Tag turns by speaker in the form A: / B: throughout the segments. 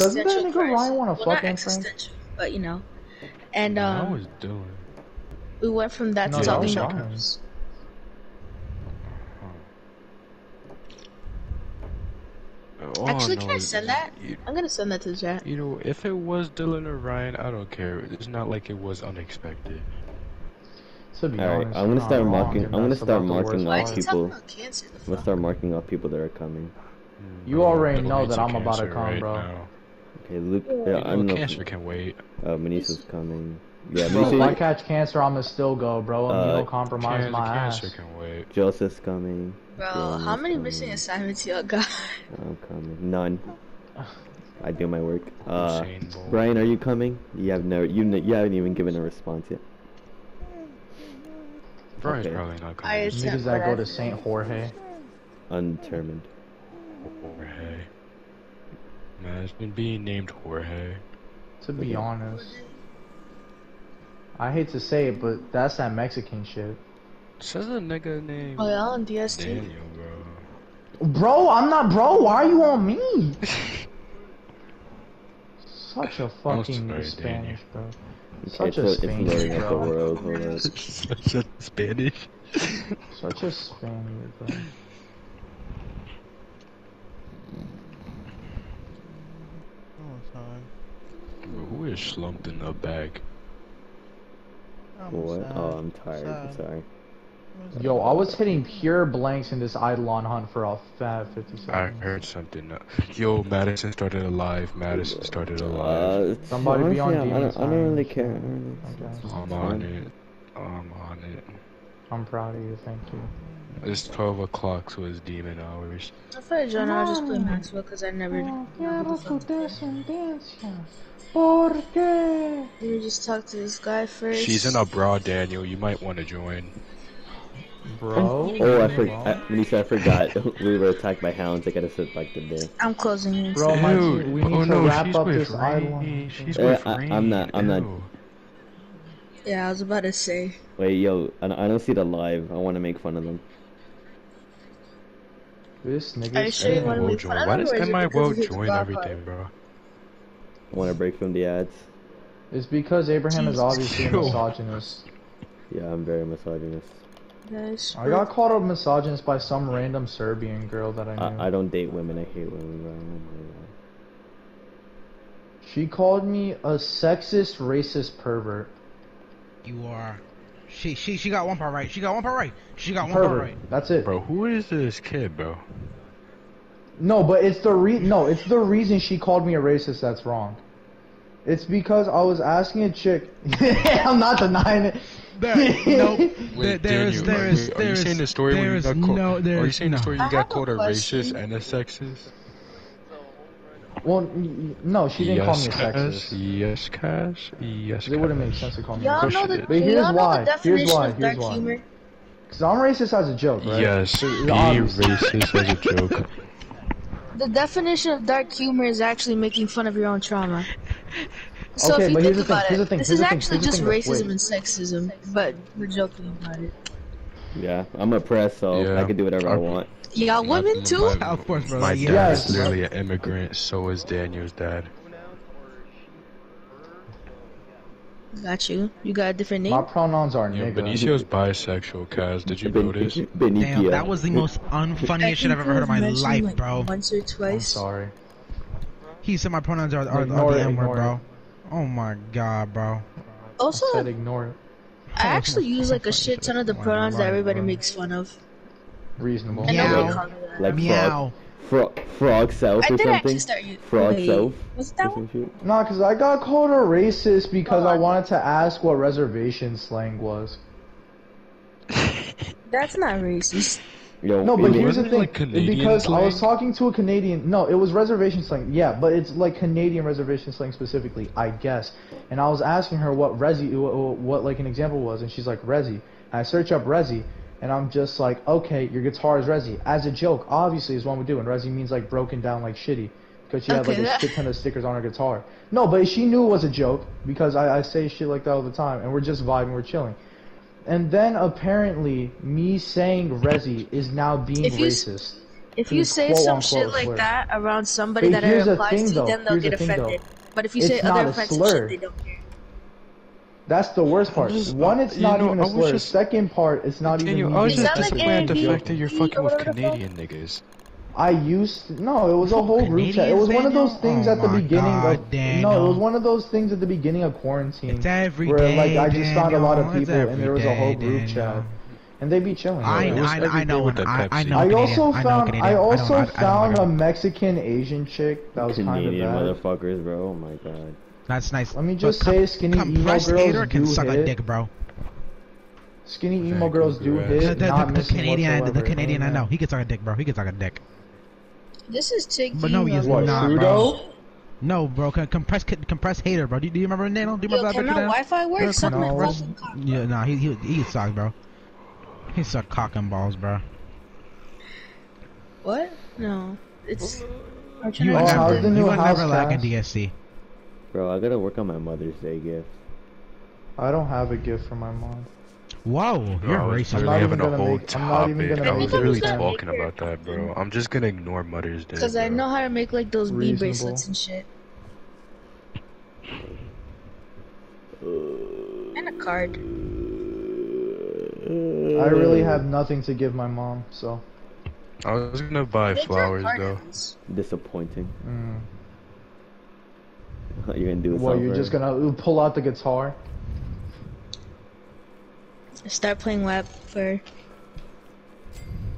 A: Doesn't that
B: existential
A: nigga
B: crisis.
A: Ryan want a
B: well, not
A: fucking friend?
B: existential, but you know. And
C: I
B: um,
C: was doing.
B: we went from that
A: No,
B: to
A: that
B: solving
A: was
B: the
C: Oh,
B: Actually,
C: no,
B: can I send that?
C: You,
B: I'm gonna send that to the chat.
C: you know, if it was Dylan or Ryan, I don't care. It's not like it was unexpected.
A: To be
D: Alright,
A: honest,
D: I'm gonna start marking- I'm gonna start marking
A: worst
B: Why
D: off
B: is
A: part.
B: he talking
D: people-
B: about cancer?
D: I'm gonna start marking off people that are coming.
A: You already know that I'm about to come,
C: right
A: bro.
C: now.
D: Okay, Luke.
B: Yeah.
D: Yeah,
C: You
D: I don't
C: know,
D: know.
C: cancer
D: If,
C: can wait.
D: uh, Manisha's coming. Yeah,
A: Bro, if I catch cancer, I'ma still go, bro.
D: I'm Uh,
A: Immunocompromise
C: Can-
A: my
C: cancer
A: ass.
C: can wait.
D: Joseph's coming.
B: Bro,
D: Dylan
B: how
D: is
B: many
D: coming.
B: missing assignments y'all got?
D: I'm coming. None. I do my work. Uh, Brian, are you coming? You have no. You n- you haven't even given a response yet.
C: Brian's
D: Okay.
C: probably not
B: I
C: coming.
B: is-
A: Niggas that go to Saint Jorge.
D: Undetermined.
C: Jorge. Man, it's been being named Jorge.
A: To be honest, I hate to say it, but that's that Mexican shit.
C: Says a nigga named
B: Oh, y'all on DST?
C: Daniel, bro.
A: Bro, I'm not bro. Why are you on me? Such a fucking
C: sorry,
A: Spanish, bro. Such a Spanish,
D: loading up the
A: bro.
D: world. Hold up.
C: Such a Spanish.
A: Such a Spaniard, bro.
C: Bro, who is slumped in the back?
D: What? Oh, I'm tired. I'm sorry.
A: Yo, I was hitting pure blanks in this Eidolon hunt for a fat 50 seconds.
C: I heard something. uh, Yo, Madison started alive. Madison started alive.
D: Uh,
A: Somebody be on
D: honestly, I
A: demon
D: don't, I don't really
A: time.
D: care. I don't
A: I
D: really
A: guess.
C: I'm on it. I'm on it.
A: I'm proud of you, thank you.
C: It's 12 o'clock, so it's demon hours.
B: I feel like John, I'll just play Maxwell because I never. Let me just talk to this guy first.
C: She's in abroad, Daniel. You might want to join.
A: Bro?
D: Oh, I forgot. Manisha, I forgot. we were attacked by hounds. I gotta sit back the day.
B: I'm closing it.
A: Bro, my
C: Dude,
A: team, we need
C: oh
A: to
C: no,
A: wrap up this
C: Rain.
A: Eidolon.
C: She's
D: Uh,
C: with
D: I, I'm not- I'm not-
B: Yeah, I was about to say.
D: Wait, yo, I, I don't see the live. I want to make fun of them.
A: This
B: Are you
A: nigga's
B: sure you
C: MI
B: want to
C: will
B: make
C: join. Why does
B: or is it
C: MI
B: because
C: will
B: he
C: join
B: block
C: everything, bro?
D: I want to break from the ads.
A: It's because Abraham is obviously a misogynist.
D: Yeah, I'm very misogynist.
B: Guys,
A: I got called a misogynist by some random Serbian girl that I knew.
D: I, I don't date women. I hate women. Bro. Oh my God.
A: She called me a sexist, racist pervert.
E: You are. She she she got one part right. She got one part right. She got one part right.
A: That's it.
C: Bro, who is this kid, bro?
A: No, but it's the re no, it's the reason she called me a racist that's wrong. It's because I was asking a chick. I'm not denying it.
E: There, nope. There,
C: Wait,
E: there is there
C: are
E: is
C: you- are
E: there
C: you
E: is
C: saying the story where
E: there
C: you
E: is
C: got called?
E: no there
C: Are you saying
E: no.
C: the story
B: I
C: you got
B: a
C: called a racist and a sexist?
A: Well, no, she didn't call me a
C: Yes,
A: sexist.
C: Yes, Cash. Yes,
A: It wouldn't make sense to call me.
B: Y'all
A: a
B: know
A: racist.
B: the,
C: But
A: But here's why. Here's why. Here's why.
B: humor?
A: Cause I'm racist as a joke, right?
C: Yes,
A: It's
C: be racist as a joke.
B: The definition of dark humor is actually making fun of your own trauma. So
A: Okay,
B: if you
A: but
B: think
A: here's the thing,
B: about
A: here's
B: it,
A: the thing,
B: this is
A: the
B: actually
A: here's
B: just
A: thing, wait.
B: racism and sexism, but we're joking about it.
D: Yeah, I'm oppressed, so
C: Yeah.
D: I can do whatever I
C: I'm-
D: want.
B: Y'all
C: My-
B: women too?
C: My,
E: Of course, brother,
C: My
E: yes.
C: dad
A: Yes.
C: is literally an immigrant. So is Daniel's dad.
B: Got you. You got a different name?
A: My pronouns are
C: Yeah,
A: nigga.
C: Benicio's bisexual, Kaz. Did you notice?
D: Benicia.
E: Damn, that was the most unfunniest shit I've ever heard in my life,
B: like,
E: bro.
B: Once or
A: I'm
B: twice.
A: sorry.
E: He said my pronouns are, are, are the
A: it,
E: N word, bro.
A: it.
E: Oh my god, bro.
B: Also,
A: I said ignore it.
B: I actually use like a shit ton of the pronouns that everybody makes fun of.
A: Reasonable.
B: And
E: Meow.
B: called me that.
D: Like
E: Meow.
D: frog, frog, frog self
B: I
D: or
B: did actually
D: something.
B: start using.
D: Frog
B: Wait,
D: self.
B: Was that
D: some
B: one?
A: Nah, cause I got called a racist because I
B: oh,
A: wanted to ask what reservation slang was.
B: That's not racist.
D: Yo,
A: No, but here's the thing.
C: like Canadian
A: because I was talking to a Canadian. No, it was reservation slang. Yeah, but it's like Canadian reservation slang specifically, I guess. And I was asking her what resi, what, what like an example was, and she's like resi. And I search up resi, and I'm just like, okay, your guitar is resi. As a joke, obviously, is what we do. And resi means like broken down, like shitty. Because she had like
B: Okay,
A: a shit ton of stickers on her guitar. No, but she knew it was a joke because I, I say shit like that all the time, and we're just vibing, we're chilling. And then apparently, me saying resi is now being
B: If you
A: racist.
B: If you say
A: quote
B: some
A: unquote
B: shit like
A: slur.
B: that around somebody
A: But
B: that
A: here's
B: it applies
A: thing,
B: to,
A: though.
B: then they'll
A: Here's
B: get
A: the thing, though.
B: offended. But if you
A: It's
B: say
A: not
B: other
A: a
B: offensive
A: slur.
B: shit, they don't care.
A: That's the worst part.
C: just-
A: One, it's not
C: know,
A: even a
C: I was
A: slur.
C: just-
A: Second part, it's not even.
C: Daniel,
A: me
C: I was just
B: Is
C: disappointed the fact that you're fucking with
B: whatever the fuck?
C: Canadian niggas.
A: I used to, no, it was a whole group chat. It was one of those things
E: Oh
A: at the
E: oh
A: beginning
E: God,
A: of no, it was one of those things at the beginning of quarantine
E: It's every
A: where
E: day,
A: like I just found a lot of people and there was a whole group
E: day,
A: chat and they be chilling.
E: I,
C: it was
E: I, I know,
C: with
E: I, I know.
A: I also
E: I
A: found
E: Canadian.
A: I also
E: I- I
A: found
E: I
A: a
E: know.
A: Mexican Asian chick that was kind of
D: Canadian
A: bad.
D: motherfuckers, bro. Oh my god.
E: That's nice.
A: Let me just
E: com-
A: say, skinny emo girls
E: hater can
A: do
E: suck a
A: hit.
E: dick, bro.
A: Skinny emo girls do hit.
E: The, the,
A: not
E: the, the Canadian, the. Canadian, I know. He can suck a dick, bro. He can suck a dick.
B: This is taking.
E: But no, he is
A: What,
E: not,
B: lot.
A: Trudeau?
E: No, bro. con- Compressed, compressed hater, bro. Do, do you remember Daniel? Do you remember
B: Yo,
E: remember
B: can my? Wi-Fi work?
E: Yeah,
B: Suck my
A: no.
B: fucking cock.
E: Yeah, nah, he he he sucks, bro. He suck cock and balls, bro.
B: What? No, it's. I'm trying
E: You
B: to
A: Oh,
E: would never,
A: the new
E: you would
A: house
E: never lack in? DSC.
D: Bro, I gotta work on my Mother's Day gift.
A: I don't have a gift for my mom.
E: Whoa,
C: Bro,
E: you're
C: I
E: racist.
A: I'm
C: literally
A: not even
C: having a whole
A: make- I'm
C: topic.
A: gonna
C: I was
B: really
C: talking about that, bro. I'm just gonna ignore Mother's Day.
B: Because I know how to make like those bee bracelets and shit. And a card.
A: I really have nothing to give my mom, so.
C: I was gonna buy
B: Make her a
C: flowers though.
D: Disappointing.
A: Mm.
D: You're gonna do it.
A: What, you're just gonna pull out the guitar?
B: Start playing WAP for.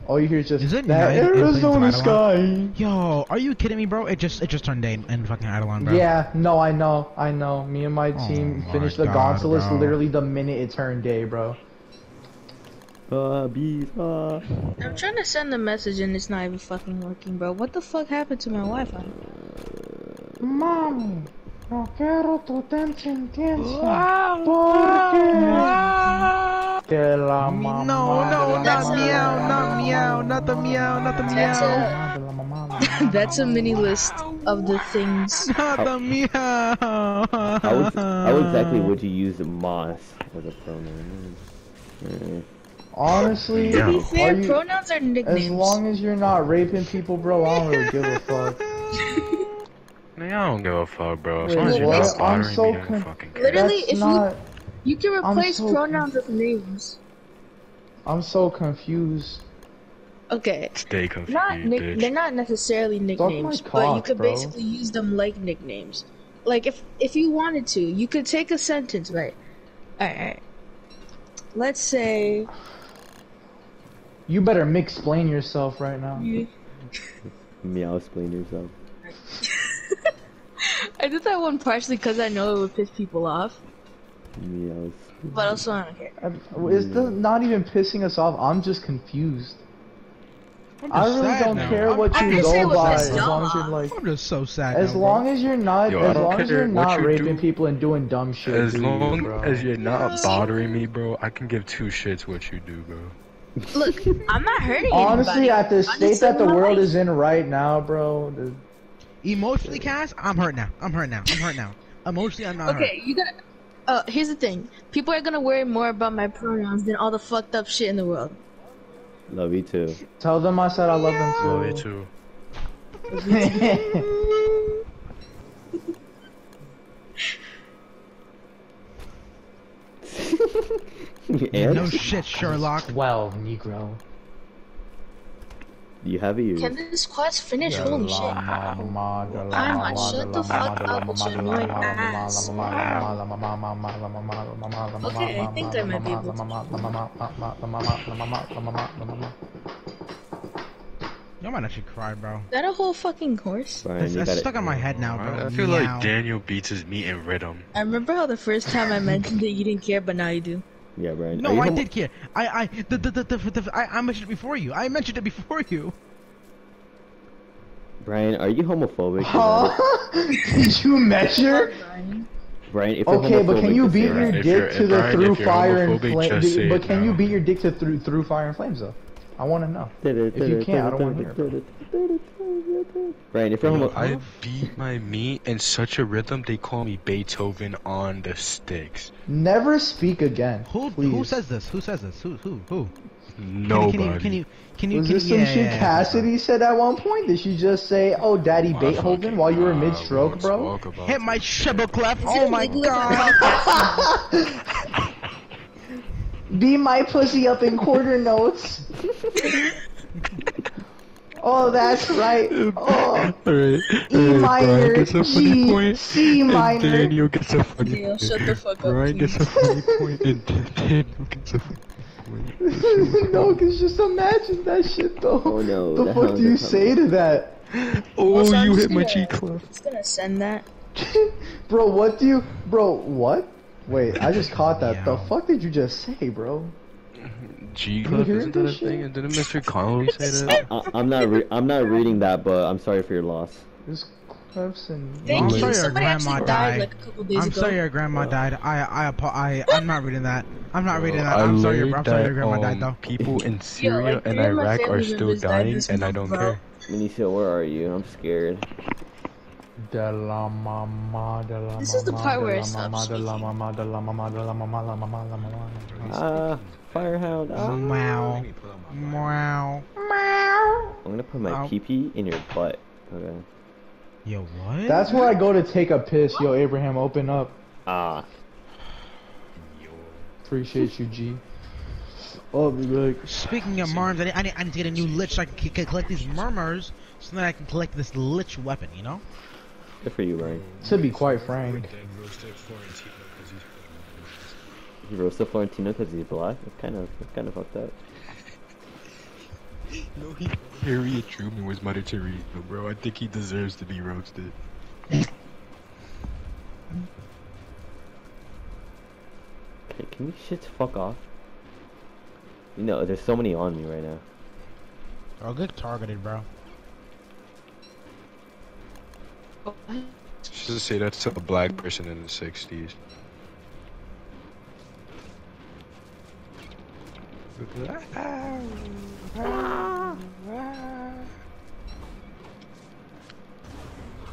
A: All you hear is just
E: Is it
A: that
E: night in
A: Arizona sky.
E: Yo, are you kidding me, bro? It just it just turned day in fucking Eidolon, bro.
A: Yeah, no, I know, I know. Me and my
E: Oh
A: team
E: my
A: finished the
E: God,
A: Gonzalez
E: bro.
A: literally the minute it turned day, bro.
D: Bees.
B: I'm trying to send a message and it's not even fucking working, bro. What the fuck happened to my Wi-Fi?
A: Mami, no quiero tu intensiencia. Porque que la mamá
E: No, no,
A: de la
E: not meow, not meow, not the meow, not the
A: mamá
B: That's
E: meow.
B: a-
A: de la mamá de la
B: That's a mini list of the things.
E: Not the meow.
D: How, how exactly would you use moss as a pronoun?
A: Honestly,
C: Yeah.
B: To be fair,
A: are you,
B: pronouns are nicknames.
A: as long as you're not raping people, bro, I don't really give a fuck.
C: Man, I don't give a fuck, bro. As
A: Wait,
C: long as you're
A: what?
C: not
A: I'm
C: bothering
A: so
C: me, I don't fucking care.
B: Literally,
A: That's
B: if
A: not.
B: You can replace
A: so
B: pronouns with names.
A: I'm so confused.
B: Okay.
C: Stay confused,
B: Not nick-
C: bitch.
B: they're not necessarily
A: my
B: nicknames, but you could
A: bro.
B: basically use them like nicknames. Like if if you wanted to, you could take a sentence, right? Alright, alright. Let's say
A: You better explain yourself right now.
B: you
D: Meow, explain yourself.
B: I did that one partially because I know it would piss people off,
D: Meow.
B: but also I don't care.
A: Uh, It's the, not even pissing us off. I'm just confused.
E: I'm
A: I really don't
E: now.
A: care
E: I'm-
A: what
B: I'm
A: you
B: just saying
A: go by, as long as you're like,
E: I'm just so sad.
A: as
E: now,
A: long as you're not,
C: Yo,
A: as long as you're not
C: you
A: raping
C: do.
A: people and doing dumb shit.
C: As
A: do you,
C: long
A: bro?
C: as you're not bothering me, bro, I can give two shits what you do, bro.
B: Look, I'm not hurting
A: Honestly,
B: anybody.
A: at the state that the world
B: life.
A: is in right now, bro, the-
E: Emotionally, Cass, I'm hurt now. I'm hurt now. I'm hurt now. Emotionally, I'm not hurt.
B: Okay, you gotta. Uh, here's the thing: people are gonna worry more about my pronouns than all the fucked up shit in the world.
D: Love you too.
A: tell them I said I love
C: Love you
A: them
C: too.
A: too.
E: No shit, Sherlock.
A: well, Negro.
D: You have a use.
B: Can this quest finish? Holy shit!
A: Alma,
B: shut the fuck up with your annoying ass. Okay, I think I might be able
E: You might actually cry, bro.
B: Is that a whole fucking horse?
D: Brian,
E: It's,
D: you
E: it's stuck on my head now, bro.
C: I feel
E: Meow.
C: like Daniel beats his meat in rhythm.
B: I remember how the first time I mentioned it, you didn't care, but now you do.
D: Yeah, Brian.
E: No, I did care. I, I, the, the, the, the, the, I, I mentioned it before you. I mentioned it before you.
D: Brian, are you homophobic? Is
A: Huh? Did you measure?
D: Brian, if
A: Okay, but can you beat your
C: If
A: dick to the
C: Brian,
A: through fire and flames? But
C: it
A: can you beat your dick to through through fire and flames though? I want to know. If you can't, I don't wanna hear
D: Brian, if you're
C: Bro,
D: homo-
C: I beat my meat in such a rhythm they call me Beethoven on the sticks.
A: Never speak again.
E: Who,
A: please.
E: who says this? Who says this? Who, who, who?
C: Nobody.
E: Can you, can you, can you,
A: Was
E: can
A: this
E: you,
A: some
E: yeah,
A: shit
E: yeah, yeah.
A: Cassidy said at one point? Did she just say, "Oh, Daddy
C: I
A: Beethoven" while you were
C: uh,
A: mid stroke, bro?
E: Hit my
C: this.
E: treble clef. Oh my god.
B: I
A: Beat my pussy up in quarter notes. oh, that's right. Oh,
C: Alright,
A: E
C: alright,
A: minor,
C: Brian gets a funny
A: G,
C: point,
A: C
C: and
A: minor.
C: Daniel gets a funny
B: Daniel,
C: point.
B: shut the fuck up,
C: Brian gets a
B: please.
C: funny point, and Daniel gets a funny point.
A: no, cause just imagine that shit though.
D: Oh, no,
A: The
D: the
A: fuck do you
D: is that
A: say to that?
C: Oh,
B: Also, I'm
C: you hit my
B: gonna-
C: cheek clef.
B: It's gonna send that.
A: bro, what do you, bro, what? Wait, I just caught that. The fuck did you just say, bro?
C: G
A: You
C: clef,
A: heard
C: isn't that a
A: shit?
C: thing? And didn't Mr. Connolly say that?
D: I, I'm not. Re- I'm not reading that, but I'm sorry for your loss.
A: There's clips and.
B: Thank
E: I'm
B: you.
E: sorry your
B: Somebody actually
E: grandma
B: died
E: died.
B: like a couple days
E: I'm
B: ago.
E: sorry your grandma died. I, I, apo- I, I'm not reading that. I'm not reading that.
C: I
E: I'm sorry, your, I'm sorry your grandma
C: um,
E: died though.
C: People in Syria
B: like,
C: and
B: three of my
C: Iraq are still dying, and I don't
B: bro.
C: care.
D: Minicio, where are you? I'm scared.
B: This is the
A: mama,
B: part
A: de
B: where
A: la
B: I stop
A: mama, de la
B: speaking.
A: mama, de la mama, de la mama, la mama, la mama, la mama.
D: Ah, firehound. Ah.
E: Meow. Meow.
D: I'm gonna put my
E: Ow.
D: pee pee in your butt. Okay.
E: Yo, what?
A: That's where I go to take a piss. Yo, Abraham, open up.
D: Ah.
A: Appreciate you, G. I'll be back.
E: Speaking of murmurs, I need, I need, I need to get a new lich so I can c- c- collect these murmurs, so that I can collect this lich weapon. You know?
D: Good for you, Ryan.
A: To be quite frank,
D: He roasted Florentino because he's black. It's kind of, it's kind of fucked up.
C: No, he Harriet Tubman was Mother Teresa, bro. I think he deserves to be roasted.
D: Can, can you shit fuck off? You know, there's so many on me right now.
E: Oh, good targeted, bro.
C: Just say that's a black person in the 60s.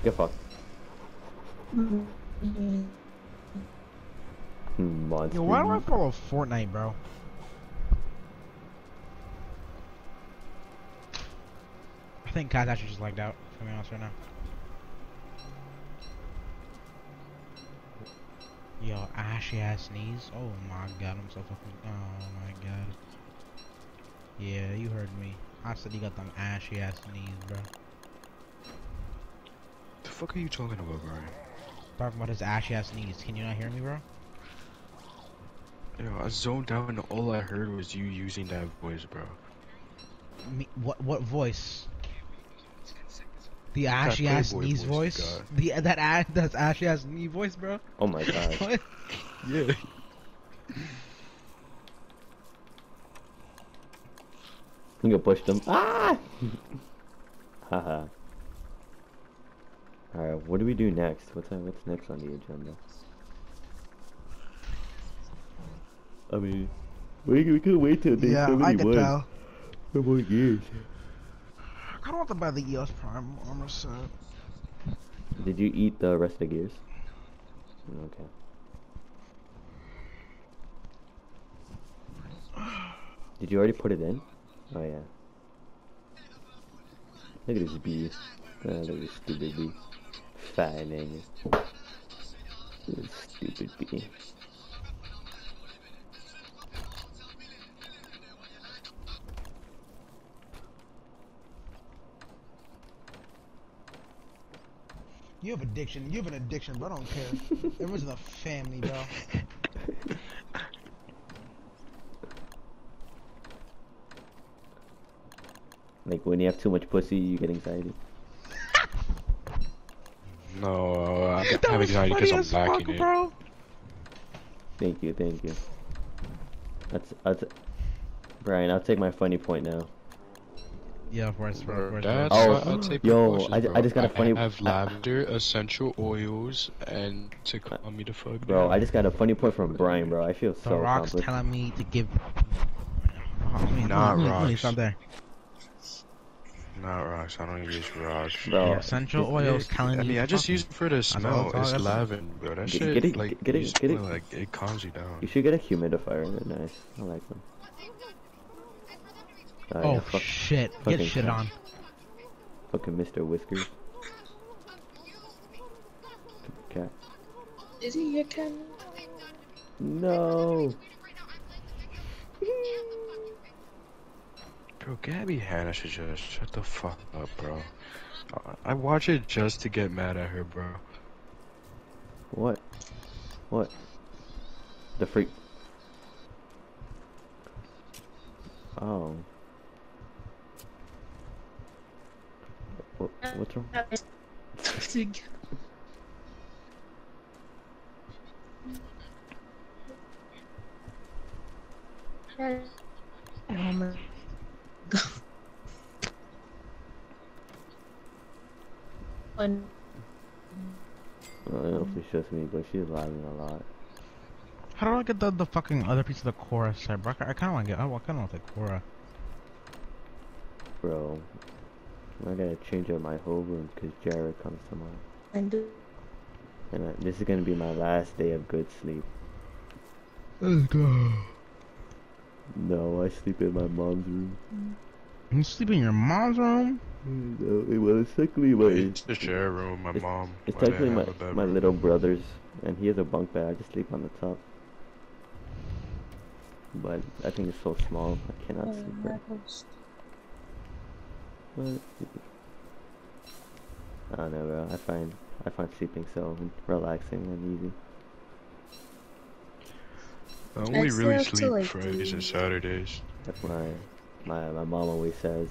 D: Get fucked. Monster.
E: Yo, why do I follow Fortnite, bro? I think Kai's actually just lagged out. To be honest, right now. Yo, ashy ass knees. Oh my god, I'm so fucking. Oh my god. Yeah, you heard me. I said you got them ashy ass knees, bro.
C: The fuck are you talking about, Brian?
E: Talking about his ashy ass knees. Can you not hear me, bro?
C: Yo, I zoned out and all I heard was you using that voice, bro.
E: Me, what what voice? The ashy ass
C: Playboy
E: knees
C: voice you
E: voice? The that ass that's ashy ass knee voice, bro.
D: Oh my god.
E: What?
C: Yeah.
D: I think I pushed him. Ah! Haha. Alright, what do we do next? What's, uh, what's next on the agenda? I mean, we, we could wait till day
E: Yeah, I
D: 71.
E: could tell.
D: For more years.
E: I don't want to buy the EOS Prime armor set.
D: Did you eat the rest of the gears? Okay. Did you already put it in? Oh yeah. Look at this bee. Oh, look at this stupid bee. Fanning. This stupid bee.
E: You have addiction. You have an addiction, bro. I don't care. Everyone's in the family, bro.
D: Like when you have too much pussy, you get anxiety.
C: No, uh, I
E: That
C: have anxiety because I'm
E: as fuck,
C: it.
E: bro.
D: Thank you, thank you. That's that's. Brian, I'll take my funny point now.
E: Yeah, of course, bro. Of course,
C: That's
E: bro.
D: Oh,
C: why I'll take
D: yo, I. I just got a funny- I
C: have lavender, essential oils, and to calm me the fuck
D: Bro,
C: down.
D: I just got a funny point from Brian, bro. I feel
E: The
D: so
E: Rock's
D: accomplished.
E: telling me to give. Oh, let me-
C: Not
E: let me- let me
C: Rocks.
E: Stop there.
C: Not rocks. I don't use rocks.
D: Bro,
E: Your essential
D: just-
E: oils telling
C: I mean,
E: to
C: I just use it for the smell.
E: that's
C: It's lavender, bro. That
D: Get-
C: shit,
D: get it-
C: like,
D: get it- get it.
C: like it calms you down.
D: You should get a humidifier. They're nice. I like them. Uh,
E: Oh
D: yeah, fuck,
E: shit! Get
D: fucking
E: shit
D: cat.
E: on.
D: fucking Mr. Whiskers. Cat.
B: Is he your cat?
D: No.
C: Bro, Gabby Hanna should just shut the fuck up, bro. I- I watch it just to get mad at her, bro.
D: What? What? The freak. Oh. What, what's wrong?
B: Oh my god. When
D: I don't know if it's just me, but she's laughing a lot.
E: How do I get the, the fucking other piece of the Cora set, bro? I kind of want to get. I kind of want the Cora.
D: Bro, I gotta change up my whole room because Jared comes tomorrow.
B: and do
D: And I, this is gonna be my last day of good sleep.
E: Let's go.
D: No, I sleep in my mom's room. Mm.
E: You sleep in your mom's room?
D: No, it was technically my.
C: It's the share room with my mom.
D: It's
C: I
D: technically my,
C: have a bedroom.
D: my little brother's, and he has a bunk bed. I just sleep on the top. But I think it's so small, I cannot
B: Oh,
D: sleep
B: my
D: there. I don't know, bro. I find I find sleeping so relaxing and easy.
C: I only
B: stay
C: really sleep
B: like,
C: Fridays and. Saturdays.
D: That's my my my mom always says,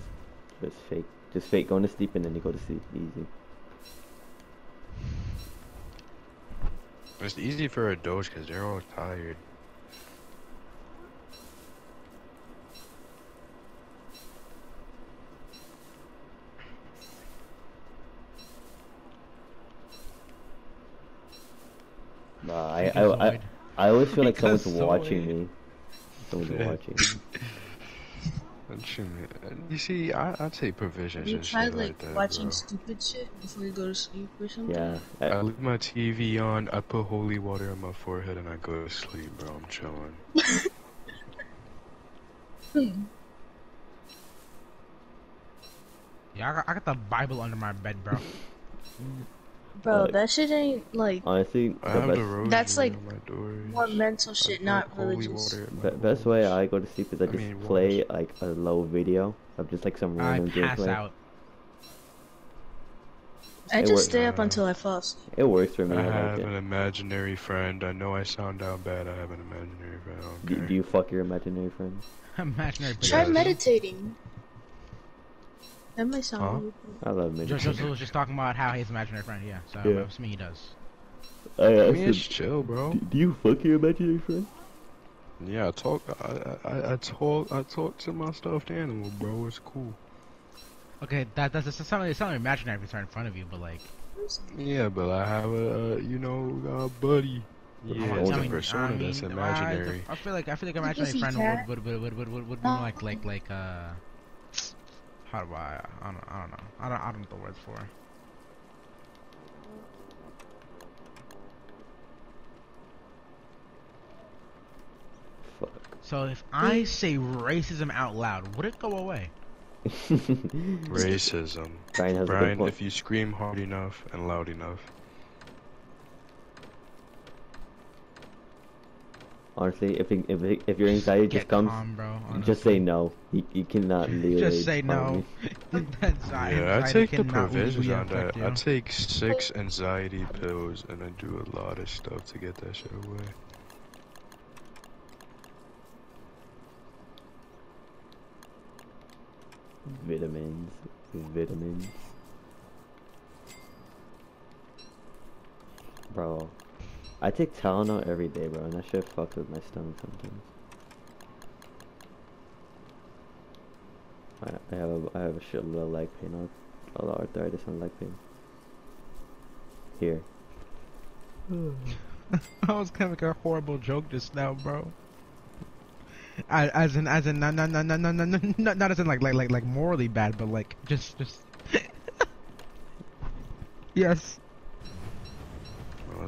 D: just fake, just fake going to sleep and then you go to sleep easy.
C: It's easy for a adults because they're all tired.
D: Nah, I I, I I always feel like someone's
E: Because
D: watching
E: Zoid.
D: me. Someone's
C: Yeah.
D: watching. me.
C: And shit, You see, I, I'd say provisions
B: You
C: and
B: try
C: shit
B: like,
C: like that,
B: watching
C: bro.
B: stupid shit before you go to sleep or something?
D: Yeah,
C: I
D: I,
C: leave my TV on, I put holy water on my forehead, and I go to sleep, bro. I'm chilling.
B: Hmm.
E: Yeah, I got, I got the Bible under my bed, bro.
B: Bro,
D: Like-
B: that shit ain't like
D: honestly,
C: I
D: the
C: have
D: best,
B: That's, like,
C: my doors.
B: more mental shit, not religious.
C: water my
D: be- best way. I go to sleep is I
C: I
D: just
C: mean,
D: play
C: walls.
D: like a low video of just like some random
E: I
D: random
E: pass
D: gameplay.
E: out.
B: I
D: It
B: just
D: works.
B: stay up until I fall asleep.
D: It works for me.
C: I
D: I,
C: have
D: like
C: an
D: it.
C: imaginary friend. I know I sound down bad. I have an imaginary friend. I don't
D: Do, you fuck your imaginary friends?
E: Imaginary
B: Try meditating. That might sound
C: Huh?
D: I love
E: Just, just, was just talking about how he's imaginary friend, yeah. So
D: Yeah.
E: I'm assuming he does.
D: I
C: I mean, it's chill, bro.
D: "Do- do you fuck your imaginary friend?
C: Yeah, I talk. I, I I talk. I talk to my stuffed animal, bro. It's cool.
E: Okay, that that's it's something it's something imaginary if it's right in front of you, but like
C: Yeah, but I have a uh, you know a buddy. Yeah,
D: I
C: it's
D: mean-
C: a persona that's
E: I-
C: imaginary.
E: I, feel like I feel like imaginary friend
B: cat.
E: would would, would, would, would, would be more like like like uh how do I I don't I don't know I don't I don't know the words for. it.
D: Fuck.
E: So if I say racism out loud, would it go away?
C: Racism.
D: Brian has a good
C: Brian, if you scream hard enough and loud enough,
D: Honestly, if it, if it, if your anxiety just
E: Get
D: comes,
E: calm, bro.
D: just say no. You, you cannot legally
E: Just say no.
D: me.
E: That's-
C: yeah, I take the
E: cannot
C: provisions on that.
E: you.
C: I take six anxiety pills and I do a lot of stuff to get that shit away.
D: Vitamins, vitamins. Bro, I take Tylenol every day, bro, and that shit fucks with my stomach sometimes. I, have a, I have a shitload of leg pain, a lot of arthritis and leg pain. Here.
E: I was kind of like a horrible joke just now, bro. I, as in, as in, not, not, not, not, not, not, not as in like, like, like, like morally bad, but like, just, just. yes.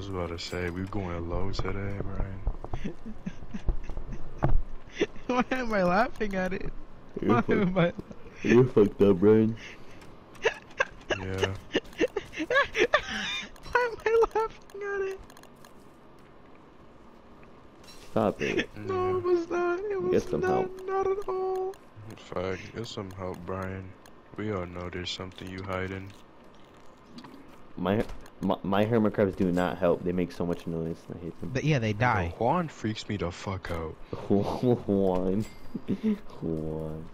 C: I was about to say we're going low today, Brian.
E: Why am I laughing at it?
D: You're,
E: Why am I-
D: you're fucked up, Brian.
C: Yeah.
E: Why am I laughing at it?
D: Stop it.
E: No, it was not. It was
D: Get some
E: not,
D: help.
E: not at all.
C: Fuck, get some help, Brian. We all know there's something you hiding.
D: My, my my hermit crabs do not help. They make so much noise. I hate them.
E: But yeah, they die.
C: Bro, Juan freaks me the fuck out.
D: Juan. Juan.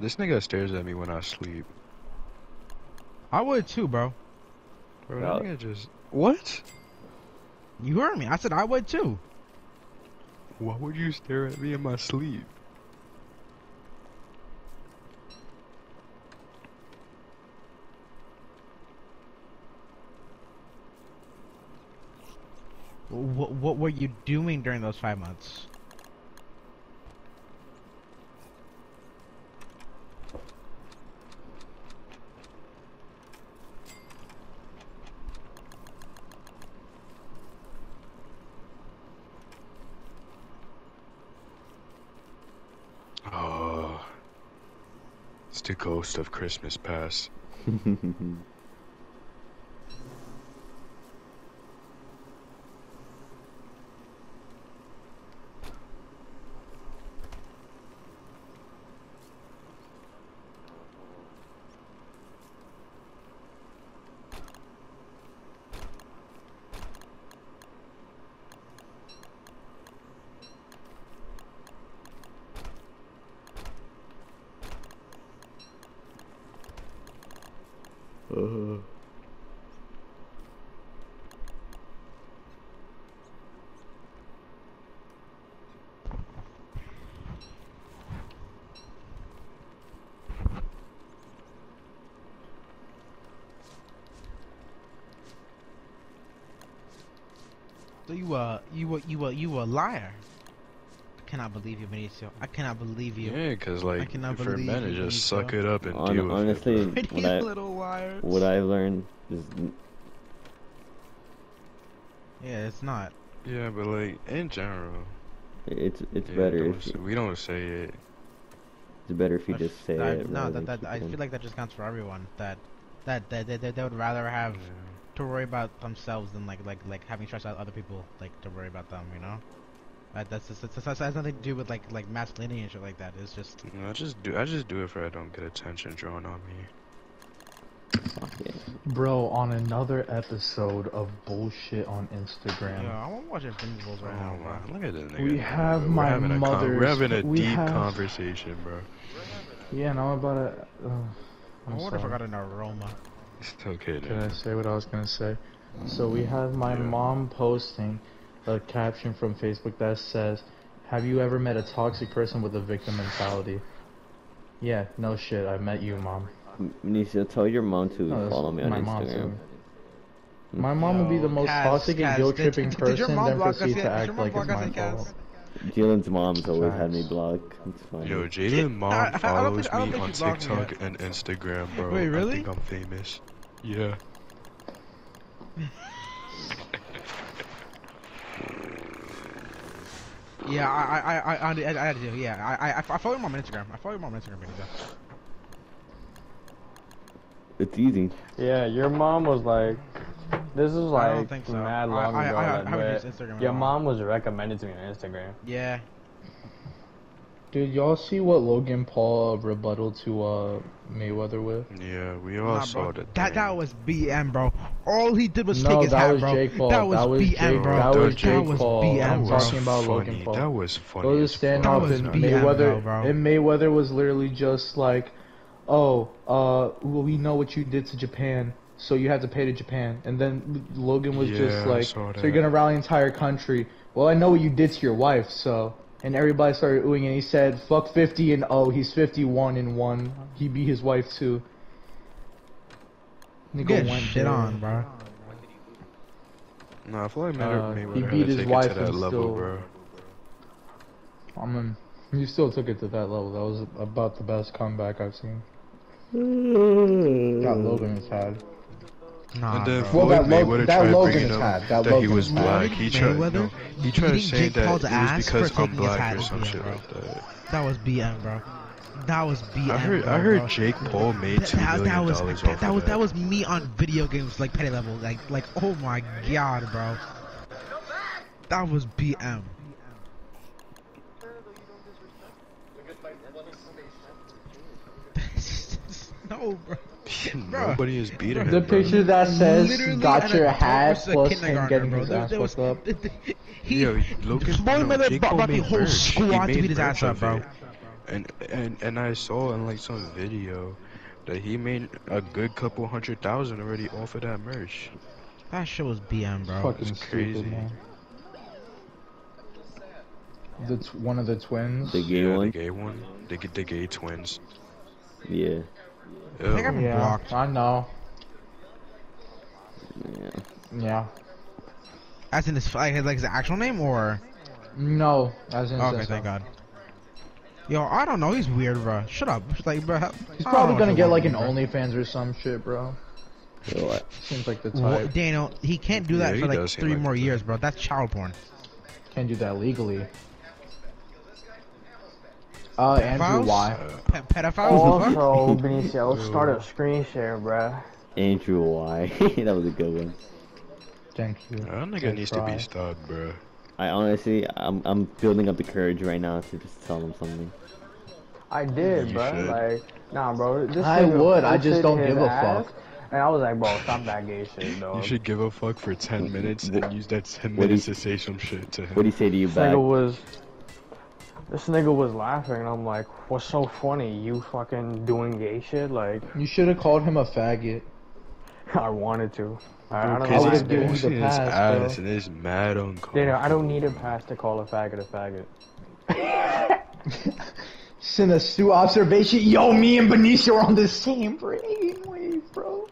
C: This nigga stares at me when I sleep.
E: I would too, bro.
C: Bro,
D: Bro.
C: that nigga just. What?
E: You heard me. I said I would too.
C: Why would you stare at me in my sleep?
E: What, what were you doing during those five months?
C: Oh. It's the ghost of Christmas past.
D: Uh,
E: So you uh you were you were you were a liar. I cannot believe you, I cannot believe you.
C: Yeah, cause like
E: cannot
C: for
E: believe
C: men to
E: you,
C: just
E: Benito.
C: suck it up and
D: hon-
C: deal with
D: honestly,
C: it. bro.
E: Pretty
D: what I what I learned is
E: Yeah, it's not.
C: Yeah, but like in general,
D: it's it's
C: yeah,
D: better
C: don't
D: if you,
C: we don't say it.
D: it's better if you
E: I
D: just say
E: I-
D: it.
E: No, that, that I feel like that just counts for everyone. That that that that, that they would rather have
C: Yeah.
E: to worry about themselves than like like like having stress out other people like to worry about them. You know. That, that's just, that's, that has nothing to do with like like masculinity and shit like that. It's just
C: You I just do. I just do it for I don't get attention drawn on me.
D: Fuck.
A: Bro, on another episode of bullshit on Instagram.
E: yeah. I want to watch Invincibles right now,
C: Oh
E: bro.
C: look at this nigga.
A: We have
C: We're
A: my
C: having a
A: mother's-
C: we're having a
A: we
C: deep
A: have-
C: conversation, bro.
A: Yeah, and I'm about to. Uh,
E: I
A: I'm
E: wonder if I got an aroma.
C: It's okay,
A: Can I say what I was gonna say? So we have my
C: Yeah.
A: mom posting a caption from Facebook that says, "Have you ever met a toxic person with a victim mentality?" Yeah, no shit. I met you, mom.
D: Nisha, tell your mom to
A: No,
D: follow me on
A: my
D: Instagram.
A: too. My mom would be the most
E: Kaz,
A: toxic and guilt tripping
E: did- did
A: person,
E: mom
A: then proceed to act like it's
E: block us
A: my
E: yet,
A: fault.
D: Dylan's mom's always had me
A: Facts.
D: blocked. It's fine.
C: Yo, Jalen mom
E: I- I
C: follows
E: think- I don't
C: me on
E: you blocked me
C: TikTok and Instagram, bro.
E: Wait, really?
C: I think I'm famous. Yeah.
E: Yeah, I I I I, I, I, I do. Yeah, I I I follow your mom on Instagram. I follow your mom on Instagram. Benito.
D: It's easy.
F: Yeah, your mom was like, this is
E: I don't
F: like
E: think so.
F: mad long
E: I-
F: ago.
E: I- I
F: like,
E: haven't
F: but
E: used Instagram
F: your mom was recommended to me on Instagram.
E: Yeah.
A: Dude, y'all see what Logan Paul rebuttal to uh Mayweather with?
C: Yeah, we all
E: Nah,
C: saw that.
E: That that was BM, bro. All he did was
A: No,
E: take his
A: that
E: hat,
A: was
E: bro.
A: Jake Paul.
E: That was
A: That was
E: BM,
A: Jake-
E: bro.
A: that was Jake
E: was
A: Paul.
E: BM,
A: I'm
E: bro.
A: talking about
C: funny.
A: Logan Paul.
C: That was funny.
A: It was
C: as
A: standoff.
E: That was
A: and
E: BM
A: Mayweather.
E: though, bro.
A: And Mayweather was literally just like, "Oh, uh, well, we know what you did to Japan, so you have to pay to Japan." And then Logan was
C: Yeah,
A: just like, "So you're gonna rally entire country?" Well, I know what you did to your wife, so. And everybody started oohing, and he said, "Fuck 50 and oh, he's 51 and one. He beat his wife too." Nigga
E: Get
A: went
E: shit
A: there.
E: on, bro.
C: No, I feel like
A: Uh,
C: Mayweather,
A: he beat
C: had to
A: his
C: take
A: wife
C: it to that
A: and
C: level,
A: still-
C: bro.
A: I mean, you still took it to that level. That was about the best comeback I've seen. Got Logan has had.
E: Nah,
C: And then
E: bro.
A: Well, that
C: Floyd
A: Lo-
C: Mayweather
A: that
C: tried
A: Logan
C: bringing
A: has
C: up
A: had, that
C: that he was
A: has had.
C: black. He tried,
E: Mayweather
C: no, he tried to say
E: Jake
C: that
E: Paul's
C: it was because I'm black or some
E: BM,
C: shit
E: bro.
C: like that.
E: That was BM, bro. that was BM.
C: I heard,
E: bro,
C: I heard
E: bro.
C: Jake Paul made
E: That,
C: two
E: that,
C: million
E: that was
C: dollars
E: that,
C: off
E: that
C: of
E: was
C: that.
E: that was me on video games like petty level like like oh my god bro that was BM no bro
C: Nobody is beating
A: The
C: him. bro.
A: picture that says
E: Literally
A: got
E: an
A: your
E: adult
A: hat
E: versus a
A: plus him getting
E: bro.
A: his ass
E: there was-
A: fucked up.
E: he
C: Yo, Logan,
E: Floyd
C: no,
E: Mayweather
C: Jake
E: brought- the whole
C: merch.
E: Squad to beat his
C: merch
E: ass up, bro.
C: And and and I saw in like some video that he made a good couple hundred thousand already off of that merch.
E: that shit was BM bro
A: Fucking
C: it's
A: stupid,
C: crazy.
A: man. The t- one of the twins.
D: The gay
C: yeah,
D: one?
C: the gay one, the the gay twins.
D: Yeah.
E: I think I'm
A: yeah,
E: blocked.
A: I know.
D: Yeah.
A: Yeah.
E: as in his like his, like his actual name or
A: No, as in.
E: okay
A: since-
E: thank uh, god yo I don't know he's weird bro shut up like bro
A: He's probably gonna get like an OnlyFans or some shit, bro.
D: Yo, I-
A: Seems like the
E: Wha-
A: type.
E: Daniel, he can't do that
C: he
E: for like three
C: like
E: more years, bro. That's child porn.
A: Can't do that legally. Uh, Andrew
E: Pedophiles?
A: Y.
E: Pe- pedophiles? the fuck?
F: Also, Benicio, start a screen share, bruh.
D: Andrew Y. that was a good one.
A: Thank you.
C: That nigga
A: Good
C: needs
A: try.
C: to be stopped, bro.
D: I honestly, I'm, I'm building up the courage right now to just tell him something.
F: I did,
C: You
F: bruh.
C: should.
F: Like, nah, bro. This
A: I would, I just don't
F: his
A: give a
F: ass,
A: fuck.
F: And I was like, bro, stop that gay shit, dog.
C: You should give a fuck for 10 minutes and use that 10 minutes to say some shit to him.
D: What do you say to you
F: This
D: back?
F: nigga was. This nigga was laughing, and I'm like, what's so funny? You fucking doing gay shit? Like,
A: You should have called him a faggot.
F: I wanted to. I, I don't know.
A: I would've
C: he's
A: given you the
C: posting his
A: pass,
C: ass
A: bro.
C: and it's mad uncomfortable.
F: Daniel, I don't need a pass to call a faggot a faggot.
A: Just in a Stu observation, yo, me and Benicio are on the same brainwave, bro.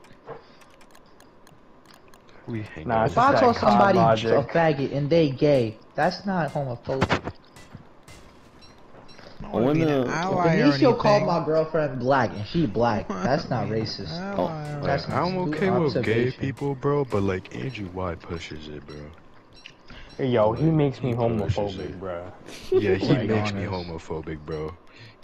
C: We hang
F: Nah,
A: If I
F: that
A: call somebody
F: logic.
A: a faggot and they gay, that's not homophobic.
E: I
D: I
E: wanna be
D: wanna-
E: an ally or
A: Benicio called
E: anything.
A: my girlfriend black and she black. That's not racist.
E: Ally or
C: Like,
A: That's
C: I'm okay with gay people, bro, but like Andrew Y pushes it, bro.
F: Yo, he makes me homophobic,
C: it.
F: bruh.
C: Yeah, he
A: Like,
C: makes me homophobic, bro.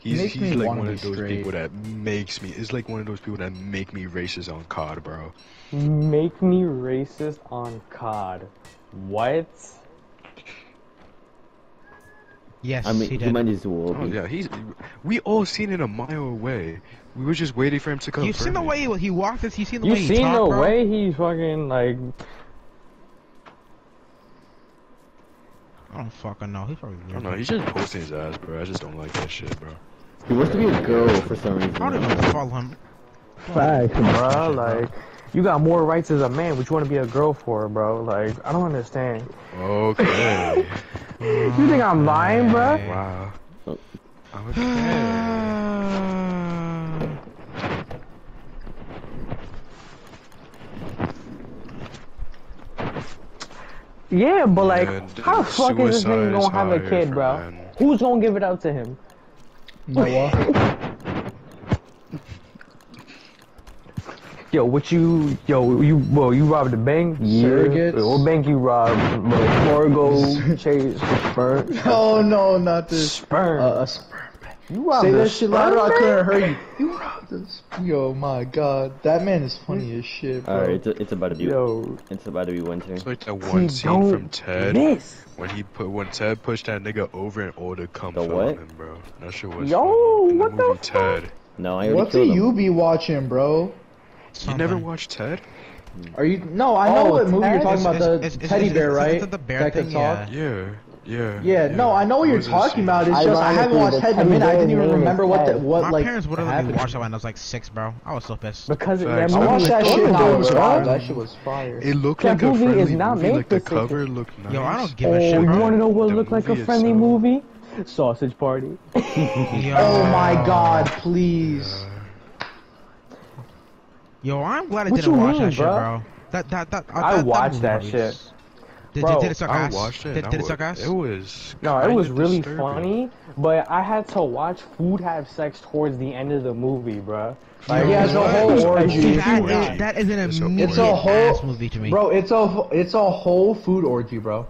C: He's, he's like one of those
A: straight.
C: people that makes me. It's like one of those people that make me racist on COD, bro.
F: Make me racist on COD. What?
E: Yes,
D: I mean,
E: he
D: he,
E: did.
D: might as well
C: Oh yeah, he's. We all seen it a mile away. We were just waiting for him to come.
E: You've seen the way he, he walked this. You seen the
F: You
E: way he
F: seen
E: talked,
F: the
E: bro?
F: way he's fucking like?
E: I don't fucking know. He's probably
C: I
E: weird.
C: don't know. He's just posting his ass, bro. I just don't like that shit, bro.
D: He wants to be a girl for some reason.
E: I don't even follow him.
F: Facts, bro.
E: bro.
F: Like, you got more rights as a man. What you want to be a girl for, bro? Like, I don't understand.
C: Okay.
F: You think I'm lying, bro?
C: wow. Okay.
F: Yeah, but like,
C: Yeah,
F: how the fuck is this
C: suicide
F: nigga gonna have a kid, bro?
C: men.
F: Who's gonna give it out to him?
A: Noah.
F: Yo, what you, yo, you, well, you robbed a bank? Yeah.
A: Surrogates?
F: What bank you robbed? Like, Fargo, Chase, Sperm.
A: oh no, not this.
F: Sperm.
A: Uh, a sperm bank.
F: you robbed
A: Say
F: a
A: that shit louder, I
F: sperm
A: couldn't
F: bank?
A: hear you. You robbed this. Yo, my god. That man is funny as shit, bro.
D: Alright, it's, it's about to be.
F: Yo,
D: It's about to be winter.
C: It's like that one
F: he
C: scene from Ted
F: miss.
C: when he put when Ted pushed that nigga over and all the cum
D: The what?
C: him, bro. That shit was
F: Yo, what the
C: movie
F: fuck?
C: Ted.
D: No, I already
A: What do
D: killed him.
A: you be watching, bro?
C: You never watched Ted?
A: Are you? No, I know
F: Oh,
A: what movie you're
F: Ted?
A: talking about.
E: It's-
A: The
E: it's- it's-
A: teddy
E: it's-
A: bear,
E: it's-
A: right?
E: the bear
A: that could
E: thing,
A: talk.
E: yeah.
C: Yeah, yeah.
A: Yeah, no, I know what
C: That
A: you're talking
C: scene.
A: about. It's just I haven't watched Ted in a minute. I didn't even remember what the
F: Ted.
A: what
E: My
A: like
E: parents would have let me watch that when I was like six, bro. I was so pissed.
F: Because
C: Facts.
F: that
A: I
C: I
A: watched that shit when I was five. That shit was fire.
C: It looked
F: That
C: like a
F: movie is
C: friendly
F: not
C: movie.
F: made
C: Like the
F: for children.
C: cover looked nice.
E: Yo, I don't give
F: Oh,
E: a shit,
F: you wanna know what
C: The
F: looked like a friendly movie? Sausage Party.
A: Oh my god, please.
E: Yo, I'm glad I
F: What
E: didn't watch
F: mean,
E: that shit,
F: bro?
E: bro. That that that.
F: I
E: that,
F: watched
E: movie
F: that shit.
E: Did,
F: Bro,
E: did, did it suck
C: I
E: ass?
C: watched it.
E: Did, did it suck ass?
C: It was.
F: No, it was really
C: disturbing.
F: funny, but I had to watch food have sex towards the end of the movie, bro. Like,
A: Yeah, it's a whole orgy.
E: That,
C: orgy.
E: is, that is an
C: It's a
E: immediate
A: It's a whole-
E: ass movie to me.
A: Bro, it's a it's a whole food orgy, bro.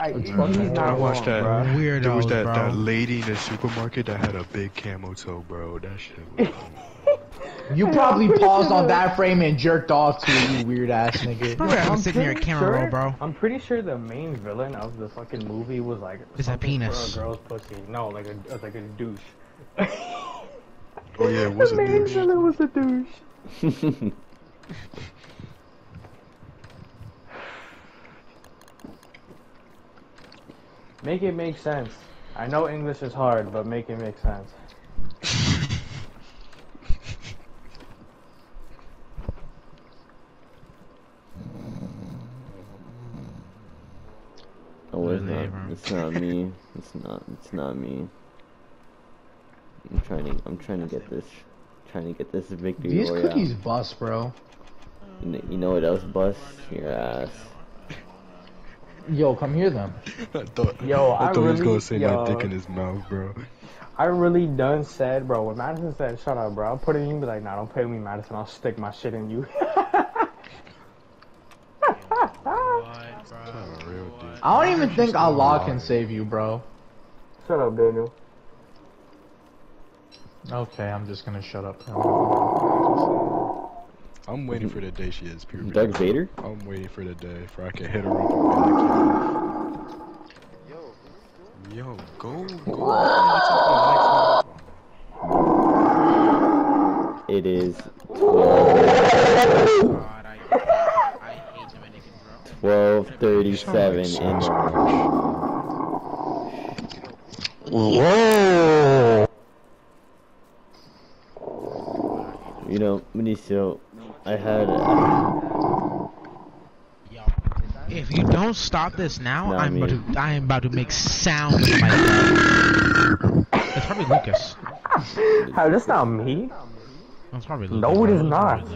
F: I,
A: It's
F: he's not
C: I watched that.
F: bruh.
E: Weirdos,
C: There was that,
E: bro.
C: that lady in the supermarket that had a big camo toe, bro. That shit was
A: You probably paused on that frame and jerked off to it, you weird ass nigga.
E: Probably
F: I'm
E: I'm sitting near a
F: pretty
E: camera roll, bro.
F: I'm pretty sure the main villain of the fucking movie was like
E: Is that
F: something
E: penis?
F: for a girl's pussy. No, like a like a douche.
C: Oh yeah, it was a
F: the main
C: douche.
F: villain was a douche. Make it make sense. I know English is hard, but make it make sense.
D: Oh, it's not.
E: bro?
D: It's not me. It's not. It's not me. I'm trying to. I'm trying to get this. Trying to get this victory
A: These
D: royale.
A: cookies bust, bro.
D: You know, you know what else, bust your ass.
A: Yo, come hear them.
C: I thought,
F: Yo,
C: I
F: I
C: thought he was gonna say my dick in his mouth, bro.
F: I really done said, bro. When Madison said, "Shut up, bro," I'll put it in you. Be like, "Nah, don't play with me, Madison. I'll stick my shit in you."
A: I don't even think Allah can save you, bro.
F: Shut up, Daniel.
A: Okay, I'm just gonna shut up.
C: I'm waiting for the day she is pure.
D: Doug Vader?
C: I'm waiting for the day for I can hit her up. Yo, Yo, go, go.
D: It is 12.
C: 37
D: in. Whoa! You know, Benicio, I had.
E: If you don't stop this now,
D: Not
E: I'm about to I am about to make sound my. It's probably Lucas.
F: How This not me.
E: That's probably Lucas.
F: No, it is not.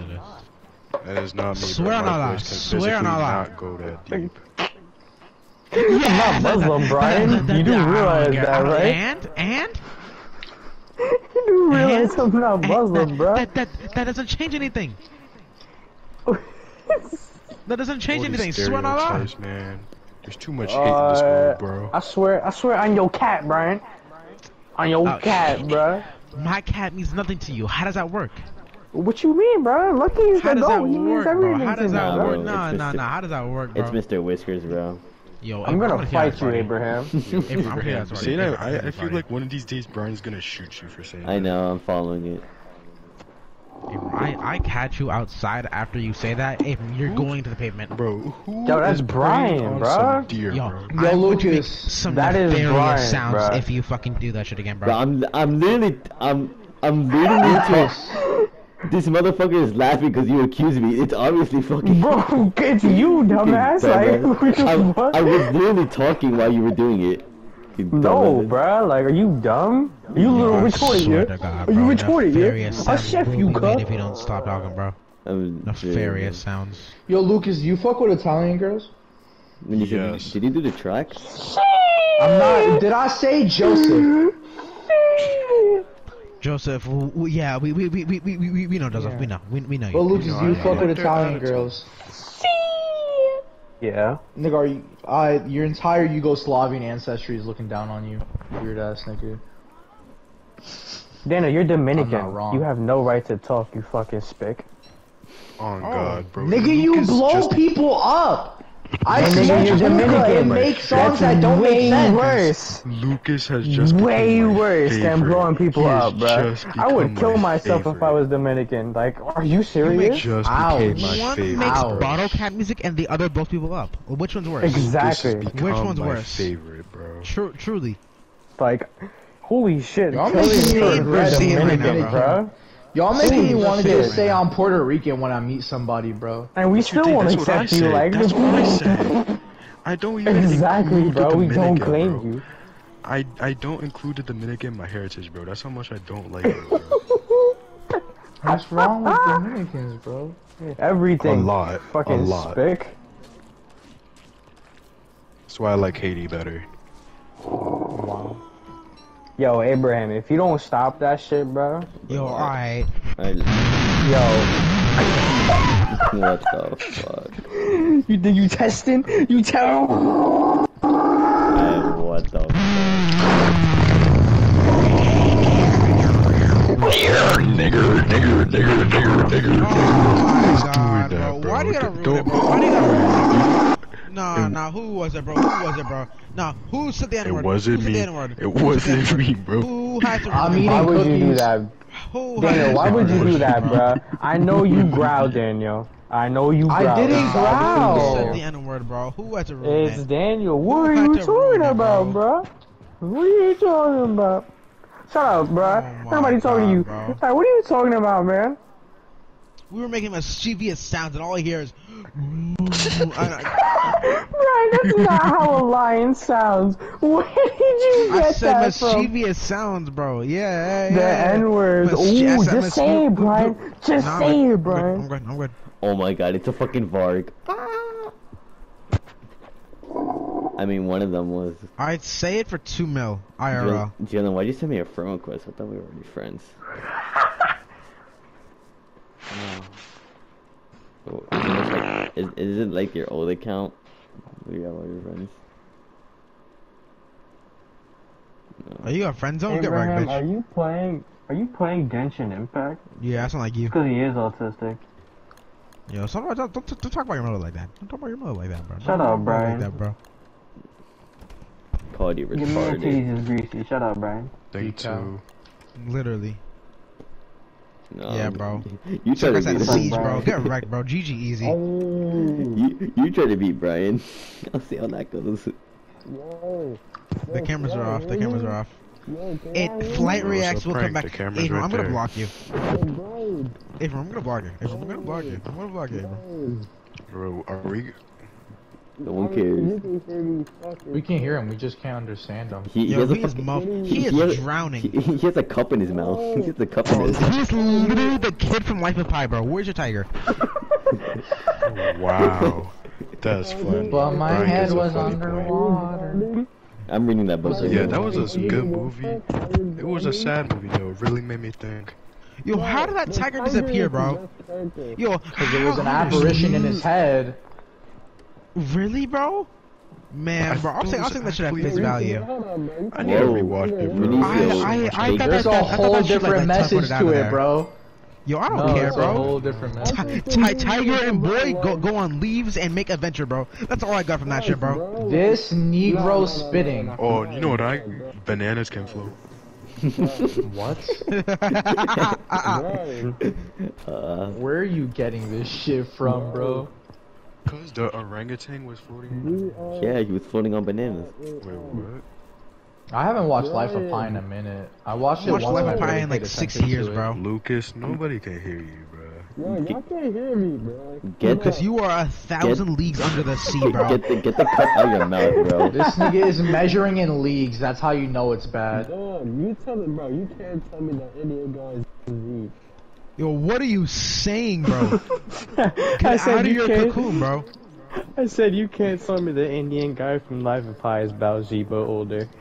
C: That is not me.
E: Swear on Allah. Swear on Allah.
C: Not go that deep.
E: Yeah,
F: Muslim, Brian. You do realize that, right?
E: And and
F: You do realize
E: And-
F: I'm not Muslim,
E: that,
F: bro.
E: That, that that doesn't change anything. That doesn't change anything. Swear on Allah.
C: stereotypes, man. There's too much hate in this
F: Uh,
C: world, bro.
F: I swear, I swear on your cat, Brian. On your
E: Oh,
F: cat, bro.
E: My cat means nothing to you. How does that work?
F: What you mean, bro? Lucky is
E: How
F: the
E: does
F: goat. He means
E: work, bro?
F: everything
E: How does that work?
D: bro,
E: Nah,
D: it's
E: nah, nah. How does that work, bro?
D: It's Mr. Whiskers, bro.
E: Yo,
F: I'm gonna
E: hear
F: fight you,
E: party.
F: Abraham.
E: Abraham, I'm here.
C: That. I, I feel like one of these days Brian's gonna shoot you for saying
D: I
C: that.
D: know, I'm following it.
E: I, I catch you outside after you say that. If you're going to the pavement,
C: Bro, who
F: Yo, that's
C: is
F: Brian, bro.
C: Deer,
E: yo,
C: bro.
A: Yo,
E: I'm going to make
A: Lucas,
E: some
F: that is Brian,
E: sounds
F: bruh.
E: if you fucking do that shit again, bro.
D: Bro, I'm, I'm literally, I'm, I'm literally talking. This motherfucker is laughing because you accuse me. It's obviously fucking.
F: Bro, it's you, dumbass.
D: dumbass.
F: Like,
D: I. I was literally talking while you were doing it.
F: No,
D: dumbass.
F: bro. Like, are you dumb? You little
E: I
F: retarded,
E: swear
F: yeah?
E: to God,
F: Are you retarded,
E: nefarious
F: yeah? I'll chef you,
E: be if you don't stop talking, bro.
D: I'm
E: Nefarious sounds.
A: Yo, Lucas, you fuck with Italian girls?
D: When you
C: Yes.
D: did you do the tracks?
A: I'm not. Did I say Joseph?
E: Joseph, w- w- yeah, we we we we we we, we know Joseph. We know. We, we know you.
A: Well, Lucas,
C: know,
A: you
C: I-
A: fuck with Italian girls.
F: Yeah.
A: Nigga, are you, uh, your entire Yugoslavian ancestry is looking down on you. Weird ass nigga.
F: Dana, you're Dominican.
A: I'm not wrong.
F: You have no right to talk, you fucking spick.
C: Oh, God, bro.
A: Nigga, you
C: Lucas
A: blow
C: just-
A: people up! I
F: And
A: smoke
F: nigga, you're
A: hookah and
F: Dominican.
A: make songs
F: That's
A: that don't
F: way
A: make sense.
F: worse.
C: Lucas has just
F: Way
C: become my
F: worse than blowing people up, bro. I would kill
C: my
F: myself if I was Dominican. Like, are you
C: He
F: serious?
C: just
A: Ouch.
C: became my
E: One
C: favorite.
E: makes
A: Ouch.
E: bottle cap music and the other blows people up. Well, which one's worse?
F: Exactly.
E: Which one's
C: my
E: worse?
C: favorite, bro.
E: True, truly.
F: Like, holy shit.
A: Y'all
F: killing
A: making me
F: me
A: regret
F: for
E: right now,
F: Dominican,
E: bro.
F: bro.
A: Y'all making me want to
F: shit.
A: just say I'm Puerto Rican when I meet somebody, bro.
F: And we
C: You
F: still
C: think
F: won't
C: that's
F: accept you, like.
C: That's what I said. I don't even
F: exactly, bro. We don't claim
C: bro.
F: you.
C: I I don't include the Dominican in my heritage, bro. That's how much I don't like it. Bro.
A: What's wrong with Dominicans, bro?
F: Everything.
C: A lot,
F: Fucking
C: a lot.
F: spick.
C: That's why I like Haiti better.
F: Wow. Yo, Abraham, if you don't stop that shit, bro.
E: Yo, alright.
F: Yo,
D: what the fuck?
F: you think you testing? You tell.
D: What the fuck?
C: Nigger, nigger, nigger, nigger, nigger.
E: Oh my god, bro. Why do you gotta ruin it, bro? Why do you gotta ruin it? Nah, nah, who was it, bro? Who was it, bro? Nah, who said the
C: It
E: N-word?
C: wasn't
E: who
C: me. It
E: Who said the
C: wasn't me, bro.
E: Who has to
A: I'm
E: ruin it?
A: eating
F: Why would you do that?
E: Who
F: Daniel, why would you do that,
E: bro?
F: I know you growl, Daniel. I know you
A: I didn't growl.
E: Who said the N-word, bro? Who has to ruin
F: It's
E: it?
F: Daniel. What are you
E: to ruin
F: talking
E: it,
F: about,
E: bro?
F: bruh? What are you talking about? Shut up, bruh.
E: Oh
F: Nobody talking to you.
E: Bro.
F: Hey, what are you talking about, man?
E: We were making mischievous sounds, and all I hear is. I,
F: Brian, that's not how a lion sounds. Where did you
E: I
F: get
E: said
F: that from?
E: mischievous sounds, bro. Yeah, yeah,
F: The
E: yeah.
F: N word.
E: Mischi-
F: Ooh,
E: I
F: just say it, Brian. Just
E: Nah,
F: say it, Brian.
E: I'm good. I'm good.
D: Oh my god, it's a fucking Varg. I mean, one of them was.
E: I'd say it for two mil IRL.
D: Jalen, why'd you send me a friend request? I thought we were already friends. Oh. Oh, is, like, is, is it like your old account? We got all your friends.
E: Are you a friend zone? Get right, bitch.
F: are you playing? Are you playing Genshin Impact?
E: Yeah, I sound like you.
F: Because he is autistic.
E: Yo, some, don't, don't, don't talk about your mother like that. Don't talk about your mother like that, bro.
F: Shut
E: Don't
F: up,
E: talk about her
F: Brian.
E: Like that, bro.
D: Called you
F: Give me your
D: retarded.
F: titties is greasy. Shut up, Brian.
C: Think
A: Decal.
C: too.
E: Literally.
D: No,
E: Yeah, bro.
D: You try
E: Took
D: to beat
E: the siege, bro. Get wrecked, bro. GG easy. Oh.
D: You, you try to beat Brian. I'll see how that goes.
E: The cameras are off. The cameras are off. It flight
C: Bro, it's a
E: reacts will come
C: prank.
E: back.
C: The camera's
E: Abram,
C: right
E: I'm gonna
C: there.
E: block you. Oh, Abram, I'm gonna block you. Abram, I'm gonna block you. I'm gonna block you, Abram.
C: Bro, are we?
D: No one cares.
A: We can't hear him. We just can't understand him.
D: He, he
E: Yo,
D: has a
E: is
D: fucking-
E: muff. He
D: he
E: is
D: has-
E: drowning.
D: He, he has a cup in his mouth. He has a cup in his oh,
E: He's literally the kid from Life of Pi, bro. Where's your tiger?
C: Wow. That's funny.
A: But my
C: Brian
A: head was underwater.
D: I'm reading that book.
C: Yeah, that was a good movie. It was a sad movie though. It really made me think.
E: Yo, how did that tiger disappear, bro? Yo,
A: Because there was an apparition in his head.
E: Really, bro? Man, bro, I'm
C: thought
E: saying, I'm saying that should have
C: actually
E: face value.
C: I need to
D: Whoa.
C: rewatch it,
D: We
C: bro.
D: need to-
E: I, I, I thought
A: There's
E: that,
A: a
E: that, I thought
A: whole
E: that
A: different
E: like,
A: message to it,
E: there.
A: bro.
E: Yo, I don't
A: No,
E: care,
A: it's a
E: bro.
A: whole different message.
E: Ti- Tiger and boy go go on leaves and make adventure, bro. That's all I got from that shit, bro.
A: This Negro spitting.
C: Oh, you know what I? Bananas can float.
A: What?
D: Uh,
A: Where are you getting this shit from, bro?
C: Cause the orangutan was floating.
D: Uh, yeah, he was floating on bananas.
C: Wait, what?
A: I haven't watched Life of Pi in a minute. I watched it
E: Watched
A: once.
E: Life of Pi in like six years,
A: to
E: bro.
C: Lucas, nobody can hear you, bro. Yo, y'all can't hear me, bro.
D: Get
E: Because
D: the,
E: you are a thousand leagues under the sea, bro.
D: get the get the cup out of your mouth, bro.
A: This nigga is measuring in leagues. That's how you know it's bad.
G: you tell me, bro. You can't tell me that Indian guy is weak.
E: Yo, what are you saying, bro?
F: I
E: Get
F: said
E: out of
F: you
E: your
F: can't.
E: cocoon, bro.
F: I said you can't tell me the Indian guy from Life of Pi is Baljeet but older.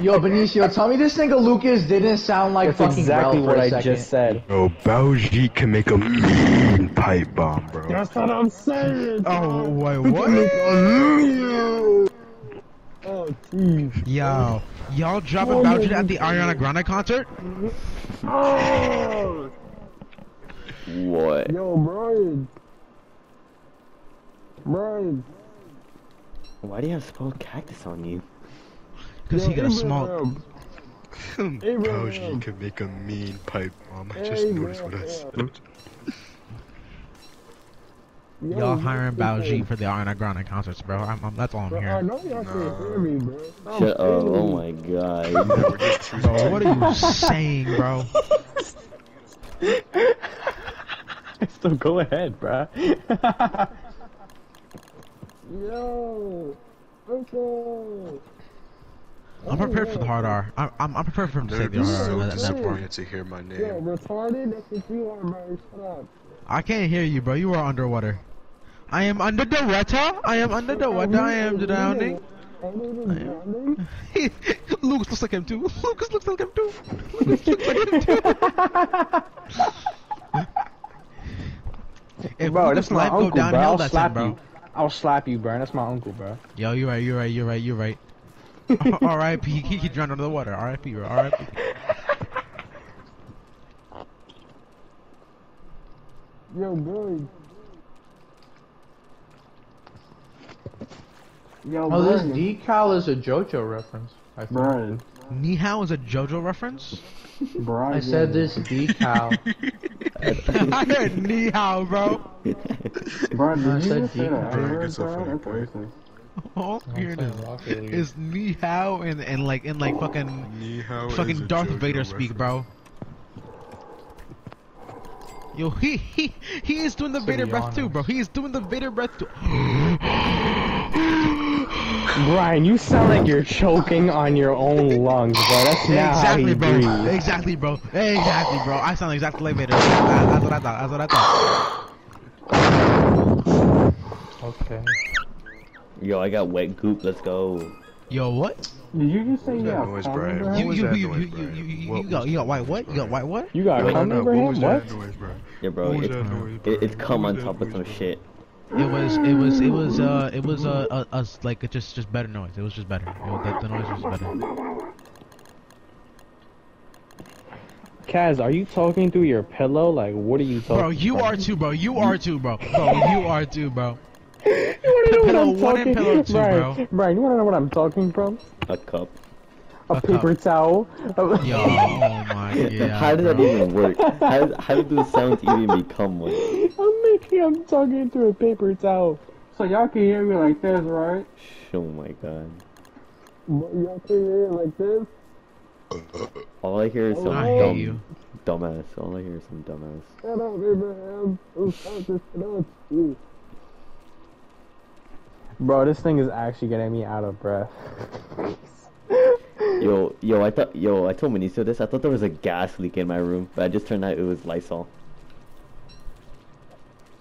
A: Yo, Benicio, tell me this nigga Lucas didn't sound like
F: That's
A: fucking
F: exactly
A: Rel for
F: what
A: a
F: I
A: second.
F: just said.
C: Yo, Baoji can make a mean pipe bomb, bro.
G: That's what I'm saying.
E: Oh, wait, what?
G: Oh, jeez.
E: Yo, y'all dropping Bowser at the Ariana Grande concert?
G: Oh,
D: What?
G: yo, Brian. Brian.
D: Why do you have a spelled cactus on you?
E: Because he got a small.
G: Abraham.
C: Oh, Baoji can make a mean pipe bomb. I just noticed what I said.
G: Yo,
E: Y'all hiring
G: can
E: Bao for the Ariana Grande concerts, bro. I'm, I'm, that's all I'm
G: Bro, I know y'all can't hear me, bro. I'm
D: Shut up! Oh my god.
C: Yeah, we're just choosing
E: Bro, what are you saying, bro?
F: so go ahead, bro.
G: Yo. Okay.
E: I'm prepared for the hard R. I'm, I'm, I'm prepared for him to say the
C: be
E: hard R
C: so
E: that point.
C: disappointed to hear my
G: Yo,
C: name.
G: retarded? That's what you are, bro. Shut up.
E: I can't hear you, bro. You are underwater. I am under the water. I am under the water. I am drowning.
G: I know this drowning.
E: Lucas looks like him too. Lucas looks like him too. Lucas looks like him too. if
F: Bro,
E: Lucas
F: that's my
E: life go
F: uncle, bro.
E: downhill,
F: I'll
E: that's
F: slap
E: it, bro.
F: you. I'll slap you, Brian. That's my uncle, bro.
E: Yo, you're right, you're right, you're right, you're right. R.I.P. He, he drowned under the water. R.I.P. bro. R.I.P.
G: Yo, boy. Yo,
A: Oh, this decal is a JoJo reference. I think.
G: Brian.
E: Ni hao is a JoJo reference?
G: Brian.
A: I said this decal.
E: I heard ni hao, bro.
G: Brian,
A: I
G: did you
A: said
G: just say
A: deep.
G: that?
C: Brian
G: Brian,
C: gets a funny
G: Brian?
C: point.
G: Okay.
E: All I'm hearing is, is ni hao and, and like and like fucking
C: Ni hao is
E: fucking Darth
C: JoJo
E: Vader speak, bro. Yo, he he he is doing the Vader breath too, bro. He is doing the Vader breath too.
F: Brian, you sound like you're choking on your own lungs, bro. That's not how he
E: exactly, bro.
F: breathes.
E: Exactly, bro. Exactly, bro. I sound exactly like Vader. That's what I thought. That's what I thought.
A: Okay.
D: Yo, I got wet goop. Let's go.
E: Yo, what?
G: Did you just say
C: What was
G: you
C: that
G: got
C: noise,
G: cum,
C: Brian?
G: Brian?
E: You
C: was
E: you
C: that
E: you
C: noise,
E: you
C: Brian?
E: you you,
C: What
E: you got
C: was
E: you got white what? You got white what?
F: You got
D: Yo,
F: cum,
C: No, no, what
F: Abraham?
C: was
F: What?
C: that noise, Brian?
D: Yeah, bro.
C: What was
D: It,
C: that noise,
D: it,
C: Brian?
D: it's come
C: What
D: on
C: was
D: top
C: that
D: of some
C: noise,
D: shit.
E: It was it was it was uh it was uh, uh us like it just just better noise. It was just better. It was, the, the noise was better.
F: Kaz, are you talking through your pillow? Like, what are you talking?
E: Bro, you are too, bro. You are too, bro. Bro, you are too, bro.
F: You wanna know what I'm talking-
E: pillow two,
F: Brian,
E: bro.
F: Brian, you wanna know what I'm talking from?
D: A cup.
F: A,
E: A
F: paper towel.
E: Yo, oh my god.
D: how does that even work? How how do those sounds even become one?
F: I'm making. I'm talking through a paper towel.
G: So y'all can hear me like this, right?
D: Oh my god.
G: But Y'all can hear it like this?
D: All I hear is some
E: I hate
D: dumb,
E: you.
D: dumbass. All I hear is some dumbass.
G: Shut up, Abraham. Who's talking to you?
F: Bro, this thing is actually getting me out of breath.
D: Yo, yo, I thought, yo, I told Benicio this. I thought there was a gas leak in my room, but I just turned out it was Lysol.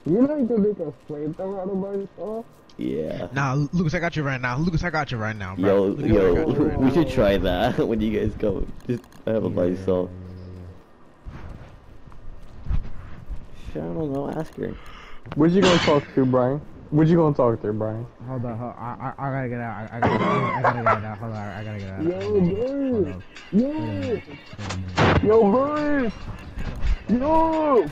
G: You know you can make a flamethrower out of myself?
D: Yeah.
E: Nah, Lucas, I got you right now. Lucas, I got you right now, bro.
D: Yo,
E: Lucas,
D: yo,
E: right
D: we
E: now.
D: should try that when you guys go. Just have a Lysol. Shit, I don't know. Ask her.
F: What you gonna talk to, Brian? What you gonna talk to, Brian?
H: Hold on, hold I, I, I gotta get out. I, I, gotta, I gotta get out. Hold on, I gotta get out.
G: Yo,
H: Hold
G: dude. Yo! Yo, Brian! Yo!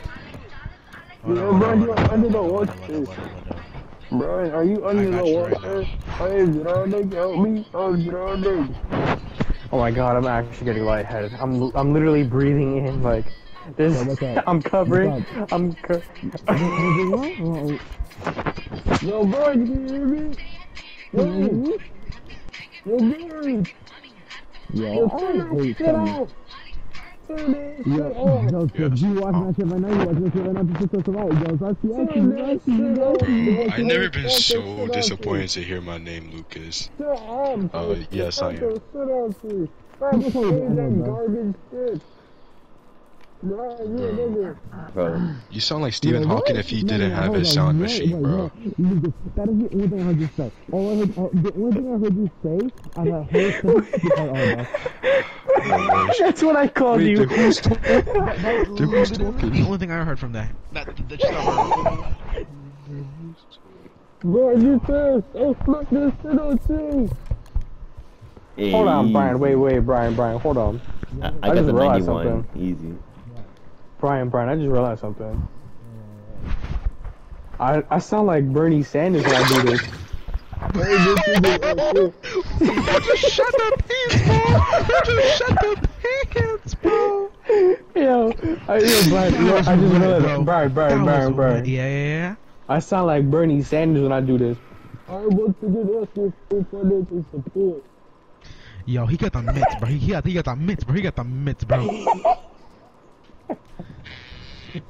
G: Yo, Brian,
E: hold
G: you're under the water.
E: on, on, on.
G: Brian, are you under the water? I'm drowning, help me, oh, I'm drowning.
F: Oh my god, I'm actually getting lightheaded. I'm I'm literally breathing in like this.
G: Yo.
F: I'm covering. I'm co-
G: Yo, Brian, you can hear me? Yo! Yo, Brian! Yo, turn that shit off! Turn that shit off!
H: Yo, yo, you watching that shit right now? You watching that shit right now? Just turn it off. Yo, that's the
G: Turn that shit off!
C: I've never been so disappointed to hear my name, Lucas. Uh, yes, I am.
G: Sit down, please. Brian, just say that garbage shit. Brian, you a.
D: Bro,
C: You sound like Stephen Hawking if he didn't have his sound machine, bro.
H: Lucas, that is the only thing I heard you say. All I heard, uh, the only thing I heard you say, I heard her say, because, oh.
F: That's what I called
C: Wait,
F: you.
C: then who's talking?
E: That,
C: Then
E: the only thing I heard from that. That, that just I heard.
G: You first. Oh, fuck this shit on too.
F: Hold on, Brian. Wait, wait, Brian, Brian. Hold on.
D: I, I
F: I
D: got the
F: realized
D: 91. Easy.
F: Brian, Brian, I just realized something. I I sound like Bernie Sanders when I do this.
E: just shut the pants, bro. just shut the pants, bro.
F: Yo, I, yo, Brian, yo, I just realized,
E: Bro,
F: Brian,
E: That
F: Brian, Brian,
E: wet.
F: Brian.
E: Yeah, yeah, yeah.
F: I sound like Bernie Sanders when I do this.
G: I want to get us your financial support.
E: Yo, he got the mitts, bro. He, he got he got the mitts, bro. He got the mitts, bro.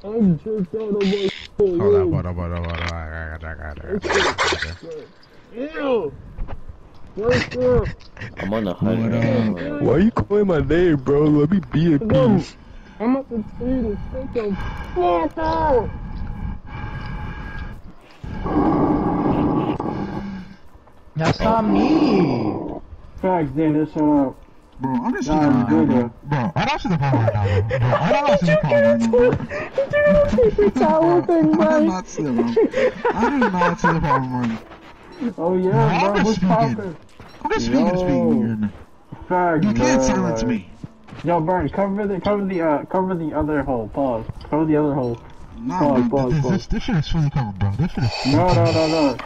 G: I'm just out of my
E: Hold up, hold up, hold up, hold up. I got it, I got it, I got.
G: Ew! What's up?
D: I'm on a hundred.
E: What,
D: uh,
C: Why you calling my name, bro? Let me be in
G: No,
C: peace.
G: I'm about to tell you to shut the fuck up!
A: That's not me.
G: Facts, Dennis, shut up.
H: Bro, I'm just
G: Nah,
H: sitting
G: good,
H: bro. Bro, I'm not sitting right now, bro. Bro, I'm not sitting right now, bro.
G: Paper towel thing,
H: I
G: bro.
H: did not say, bro. I did not say the power money.
G: Oh
H: Bro,
G: yeah,
H: I'm
G: bro.
H: just
G: What's
H: speaking.
G: poppin'?
H: I'm just speaking,
G: Yo.
H: speaking.
G: Fact,
H: You can't
G: bro.
H: silence me.
G: Yo, Burn, cover the cover the uh cover the other hole. Pause. Cover the other hole.
H: Nah,
G: Pause,
H: bro,
G: pause,
H: this,
G: pause.
H: this, this shit is fully covered, bro. This shit is fully
G: No, no,
H: covered.
G: no, no.
H: No, no,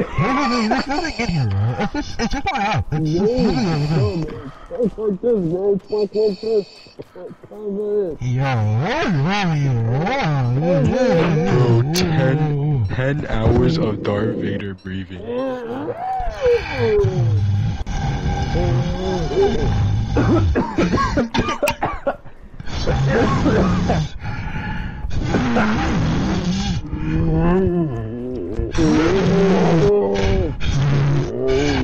H: no, there's nothing in here, bro. It's just, it's just my house. It's just literally everything.
G: It's like this, bro. It's like like this.
H: Yo,
C: Bro, 10, 10 hours of Darth Vader breathing.
D: Uhum. Uhum.